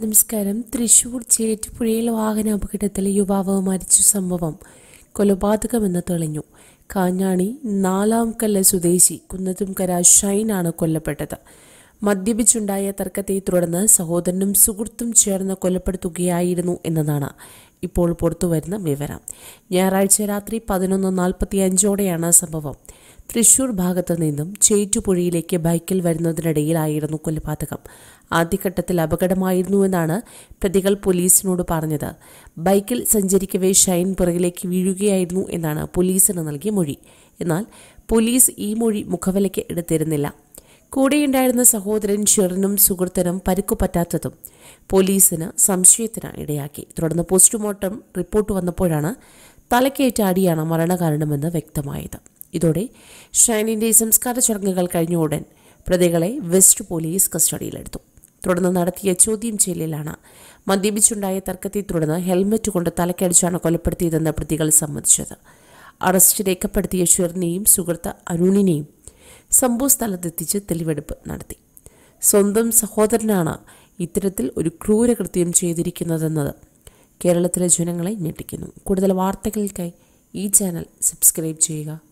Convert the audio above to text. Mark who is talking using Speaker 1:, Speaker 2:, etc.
Speaker 1: നമസ്കാരം. തൃശൂർ ചേറ്റുപുഴയിൽ വാഹന അപകടത്തിൽ യുവാവ് മരിച്ചു സംഭവം കൊലപാതകമെന്ന് തെളിഞ്ഞു. കാഞ്ഞാണി നാലാം കല്ല് സ്വദേശി കുന്നത്തുംകര ഷൈനാണ് കൊല്ലപ്പെട്ടത്. മദ്യപിച്ചുണ്ടായ തർക്കത്തെ തുടർന്ന് സഹോദരനും സുഹൃത്തും ചേർന്ന് കൊലപ്പെടുത്തുകയായിരുന്നു എന്നതാണ് ഇപ്പോൾ പുറത്തുവരുന്ന വിവരം. ഞായറാഴ്ച രാത്രി പതിനൊന്ന് നാൽപ്പത്തി അഞ്ചോടെയാണ് സംഭവം. തൃശൂർ ഭാഗത്തു നിന്നും ചേറ്റുപുഴയിലേക്ക് ബൈക്കിൽ വരുന്നതിനിടയിലായിരുന്നു കൊലപാതകം. ആദ്യഘട്ടത്തിൽ അപകടമായിരുന്നുവെന്നാണ് പ്രതികൾ പോലീസിനോട് പറഞ്ഞത്. ബൈക്കിൽ സഞ്ചരിക്കവേ ഷൈൻ പുറകിലേക്ക് വീഴുകയായിരുന്നു എന്നാണ് പോലീസിന് നൽകിയ മൊഴി. എന്നാൽ പോലീസ് ഈ മൊഴി മുഖവിലയ്ക്ക് എടുത്തിരുന്നില്ല. കൂടെയുണ്ടായിരുന്ന സഹോദരൻ ഷെറിനും സുഹൃത്തിനും പരിക്കു പറ്റാത്തതും പോലീസിന് സംശയത്തിന് ഇടയാക്കി. തുടർന്ന് പോസ്റ്റ്മോർട്ടം റിപ്പോർട്ട് വന്നപ്പോഴാണ് തലക്കേറ്റ അടിയാണ് മരണകാരണമെന്ന് വ്യക്തമായത്. ഇതോടെ ഷൈനിന്റെ സംസ്കാര ചടങ്ങുകൾ കഴിഞ്ഞ ഉടൻ പ്രതികളെ വെസ്റ്റ് പോലീസ് കസ്റ്റഡിയിലെടുത്തു. തുടർന്ന് നടത്തിയ ചോദ്യം ചെയ്യലിലാണ് മദ്യപിച്ചുണ്ടായ തർക്കത്തെ തുടർന്ന് ഹെൽമറ്റ് കൊണ്ട് തലക്കടിച്ചാണ് കൊലപ്പെടുത്തിയതെന്ന് പ്രതികൾ സമ്മതിച്ചത്. അറസ്റ്റ് രേഖപ്പെടുത്തിയ ഷെറിനെയും സുഹൃത്ത് അരുണിനെയും സംഭവ സ്ഥലത്തെത്തിച്ച് തെളിവെടുപ്പ് നടത്തി. സ്വന്തം സഹോദരനാണ് ഇത്തരത്തിൽ ഒരു ക്രൂരകൃത്യം ചെയ്തിരിക്കുന്നതെന്നത് കേരളത്തിലെ ജനങ്ങളെ ഞെട്ടിക്കുന്നു. കൂടുതൽ വാർത്തകൾക്കായി ഈ ചാനൽ സബ്സ്ക്രൈബ് ചെയ്യുക.